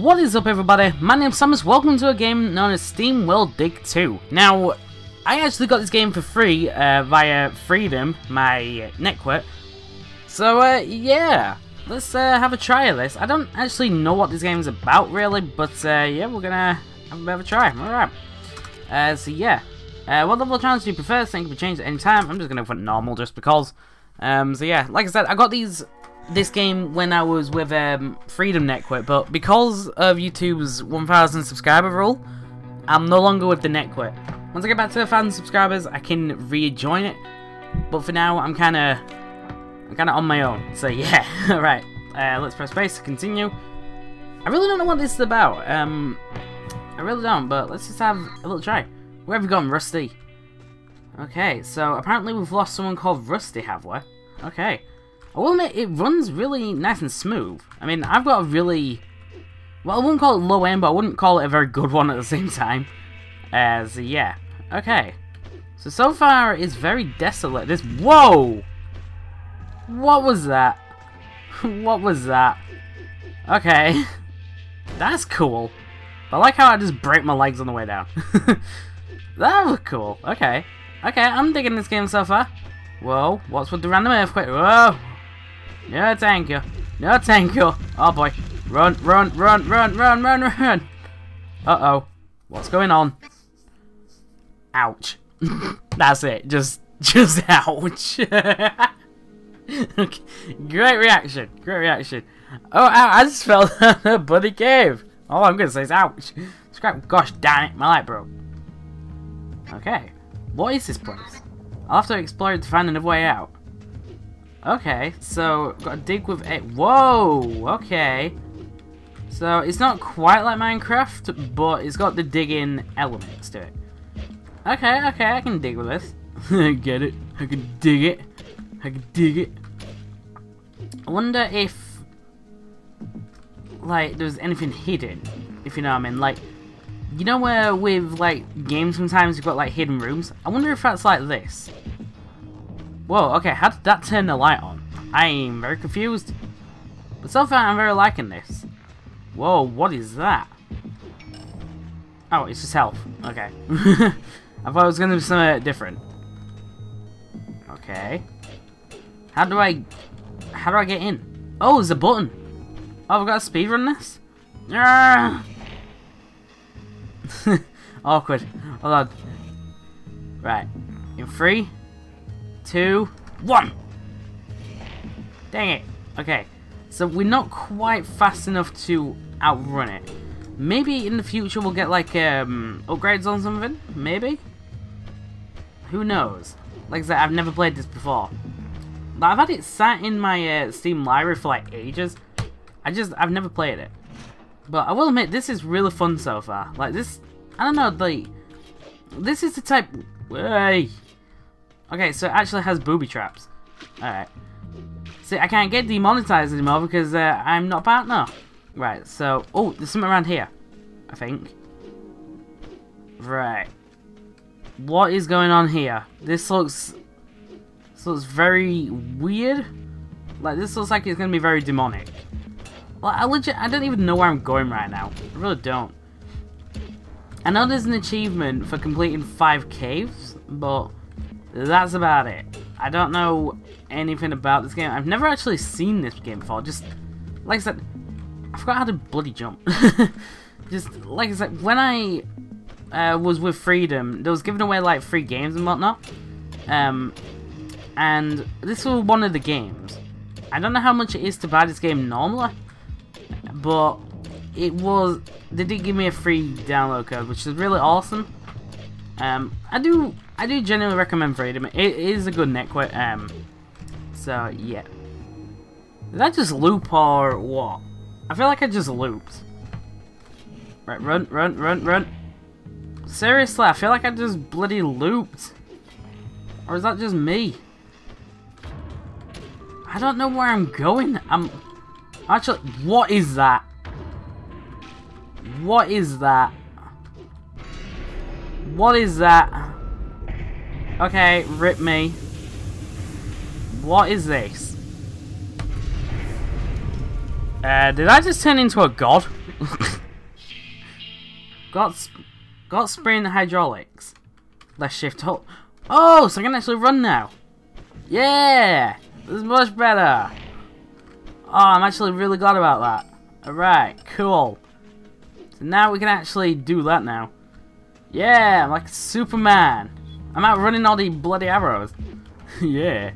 What is up everybody, my name's Samus, welcome to a game known as SteamWorld Dig 2. Now, I actually got this game for free uh, via Freedom, my network. So uh, yeah, let's uh, have a try of this. I don't actually know what this game is about really, but uh, yeah, we're gonna have a bit of a try. Alright. Uh, so yeah, uh, what level of challenge do you prefer? Thing can be changed at any time. I'm just gonna put normal just because. Um, so yeah, like I said, I got these this game when I was with um, Freedom Network, but because of YouTube's 1,000 subscriber rule, I'm no longer with the Network. Once I get back to 1,000 subscribers, I can rejoin it, but for now, I'm kind of I'm kind of on my own. So yeah, right. Uh, let's press space to continue. I really don't know what this is about. Um, I really don't, but let's just have a little try. Where have we gone, Rusty? Okay, so apparently we've lost someone called Rusty, have we? Okay. I will admit, it runs really nice and smooth. I mean, I've got a really... Well, I wouldn't call it low end, but I wouldn't call it a very good one at the same time. As, yeah. Okay. So, so far, it's very desolate. This... Whoa! What was that? what was that? Okay. That's cool. I like how I just break my legs on the way down. that was cool. Okay. Okay, I'm digging this game so far. Whoa, what's with the random earthquake? Whoa! No thank you. No thank you. Oh boy. Run, run, run, run, run, run, run. Uh-oh. What's going on? Ouch. That's it. Just, just ouch. okay. Great reaction. Great reaction. Oh, ow, I just fell down a bloody cave. All I'm gonna say is ouch. Scrap. Gosh damn it, my light broke. Okay. What is this place? I'll have to explore it to find another way out. Okay, so got to dig with a whoa. Okay, so it's not quite like Minecraft, but it's got the digging elements to it. Okay, okay, I can dig with this. I get it. I can dig it. I can dig it. I wonder if like there's anything hidden, if you know what I mean. Like, you know where with like games sometimes you've got like hidden rooms. I wonder if that's like this. Whoa, okay, how did that turn the light on? I'm very confused. But so far, I'm very liking this. Whoa, what is that? Oh, it's just health. Okay. I thought it was going to be something different. Okay. How do I... How do I get in? Oh, there's a button. Oh, I've got to speedrun this? Ah! Awkward. Hold on. Right. In three, two, one. Dang it. Okay. So we're not quite fast enough to outrun it. Maybe in the future we'll get like um, upgrades on something. Maybe. Who knows? Like I said, I've never played this before. I've had it sat in my uh, Steam library for like ages. I just, I've never played it. But I will admit, this is really fun so far. Like this, I don't know, like, this is the type, hey, Okay, so it actually has booby traps. Alright. See, I can't get demonetized anymore because uh, I'm not a partner. Right, so... Oh, there's something around here. I think. Right. What is going on here? This looks... This looks very weird. Like, this looks like it's going to be very demonic. Like, I legit... I don't even know where I'm going right now. I really don't. I know there's an achievement for completing five caves, but... That's about it. I don't know anything about this game. I've never actually seen this game before. Just, like I said, I forgot how to bloody jump. Just, like I said, when I uh, was with Freedom, they was giving away, like, free games and whatnot. Um, and this was one of the games. I don't know how much it is to buy this game normally, but it was, they did give me a free download code, which is really awesome. Um, I do I do genuinely recommend Freedom. It is a good network. Um, so yeah. Did I just loop or what? I feel like I just looped. Right, run, run, run, run. Seriously, I feel like I just bloody looped. Or is that just me? I don't know where I'm going. I'm... Actually, what is that? What is that? What is that? Okay, rip me. What is this? Uh, did I just turn into a god? got got sprint hydraulics. Let's shift hold. Oh, so I can actually run now. Yeah, this is much better. Oh, I'm actually really glad about that. Alright, cool. So now we can actually do that now. Yeah, I'm like Superman. I'm out running all the bloody arrows. yeah.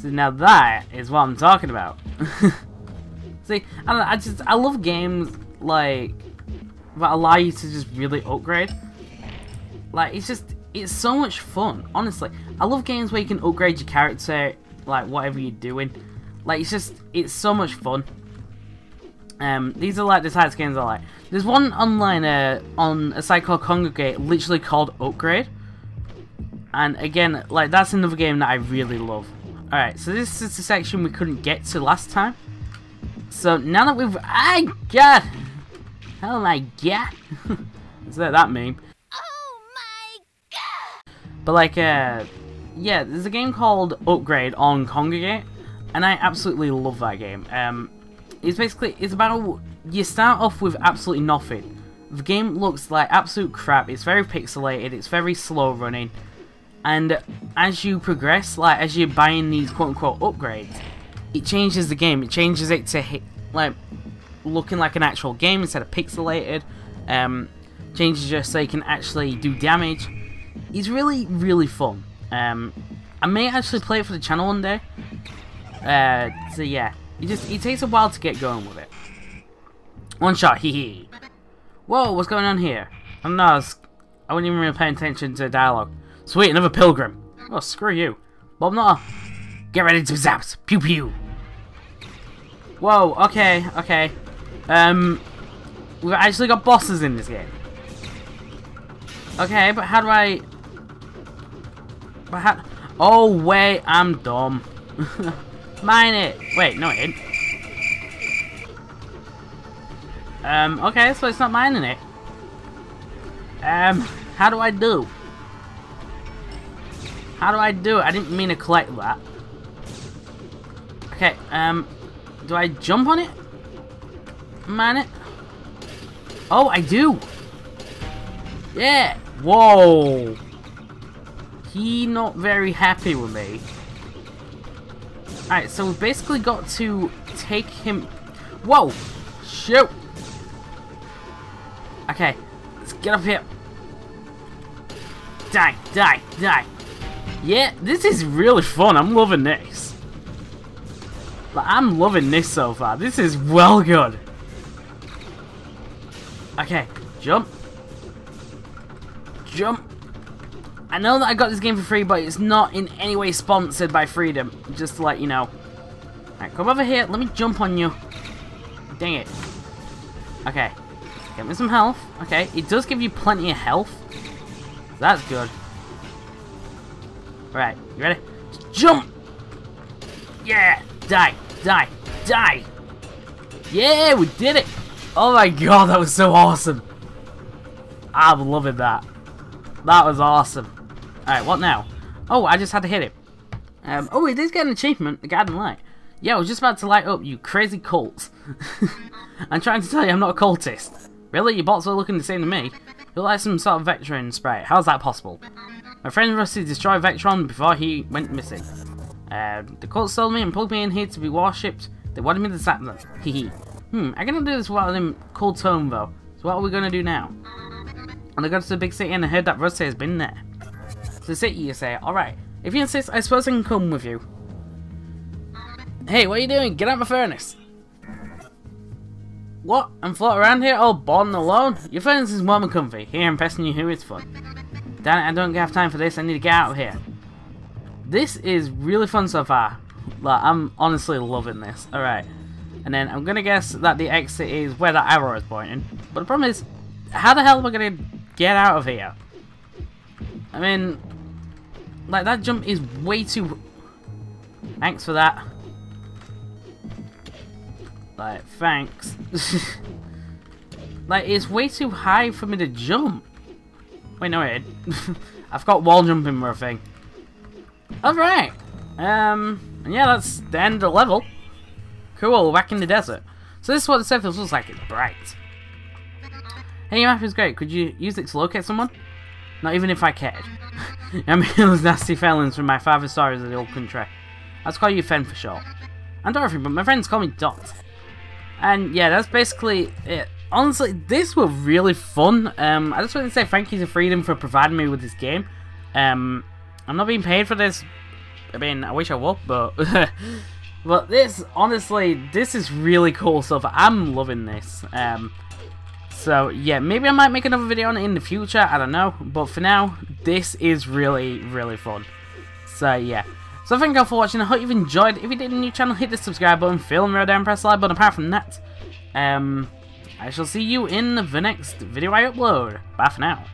So now that is what I'm talking about. See, I, know, I just I love games like that allow you to just really upgrade. Like it's just it's so much fun. Honestly, I love games where you can upgrade your character, like whatever you're doing. Like it's just it's so much fun. Um, these are like the types of games I like. There's one online uh, on a site called Kongregate, literally called Upgrade. And again, like that's another game that I really love. Alright, so this is the section we couldn't get to last time. So now that we've... I got... Oh my god. is that that meme? Oh my god! But like, uh... Yeah, there's a game called Upgrade on Kongregate. And I absolutely love that game. Um, it's basically... It's about... You start off with absolutely nothing. The game looks like absolute crap. It's very pixelated. It's very slow running and as you progress, like as you're buying these quote-unquote upgrades, it changes the game. It changes it to hit, like looking like an actual game instead of pixelated. Um, changes just so you can actually do damage. It's really, really fun. Um, I may actually play it for the channel one day. Uh, so yeah, it just it takes a while to get going with it. One shot, hee hee. Whoa, what's going on here? I'm not. I wasn't even really paying attention to the dialogue. Sweet, another pilgrim. Oh, screw you. Bob not. Get ready to zaps. Pew pew. Whoa, okay, okay. Um, we've actually got bosses in this game. Okay, but how do I... But how... Oh, wait, I'm dumb. Mine it. Wait, no, it. Um, okay, so it's not mining it. Um, how do I do? How do I do it? I didn't mean to collect that. Okay, um, do I jump on it? Man it? Oh, I do! Yeah! Whoa! He not very happy with me. Alright, so we've basically got to take him... Whoa! Shoot! Okay, let's get up here. Die, die, die. Yeah, this is really fun. I'm loving this. I'm loving this so far. This is well good. Okay, jump. Jump. I know that I got this game for free, but it's not in any way sponsored by Freedom. Just to let you know. Alright, come over here. Let me jump on you. Dang it. Okay. Get me some health. Okay, it does give you plenty of health. That's good. Alright, you ready? Jump! Yeah! Die! Die! Die! Yeah, we did it! Oh my god, that was so awesome! I'm loving that. That was awesome. Alright, what now? Oh, I just had to hit it. Um, oh, it did get an achievement, the Garden Light. Yeah, I was just about to light up, you crazy cults. I'm trying to tell you I'm not a cultist. Really? Your bots are looking the same to me? You're like some sort of Vectron sprite. How's that possible? My friend Rusty destroyed Vectron before he went missing. Uh, the cult stole me and pulled me in here to be worshipped. They wanted me to sack them. Hehe. hmm, I cannot do this without them cold tone though. So what are we gonna do now? And I go to the big city and I heard that Rusty has been there. To the city, you say. Alright. If you insist, I suppose I can come with you. Hey, what are you doing? Get out of my furnace. What? I'm floating around here all bored and alone? Your furnace is warm and comfy. Here I'm pressing you here, it's fun. Damn it, I don't have time for this. I need to get out of here. This is really fun so far. Like, I'm honestly loving this. Alright. And then I'm going to guess that the exit is where that arrow is pointing. But the problem is, how the hell am I going to get out of here? I mean, like, that jump is way too... Thanks for that. Like, thanks. like, it's way too high for me to jump. Wait, no, wait. I've got wall jumping for a thing. Alright. Um, yeah, that's the end of the level. Cool, back in the desert. So this is what the surface looks like, it's bright. Hey, your map is great, could you use it to locate someone? Not even if I cared. I mean, those nasty felons from my father's stories of the old country. Let's call you Fen for short. I'm Dorothy, but my friends call me Dot. And yeah, that's basically it. Honestly, this was really fun. Um, I just want to say thank you to Freedom for providing me with this game. Um, I'm not being paid for this. I mean, I wish I would, but but this honestly, this is really cool stuff. I'm loving this. Um, so yeah, maybe I might make another video on it in the future. I don't know, but for now, this is really really fun. So yeah. So thank you all for watching. I hope you've enjoyed. If you did a new channel, hit the subscribe button, feel and down, press the like button. Apart from that, um, I shall see you in the next video I upload. Bye for now.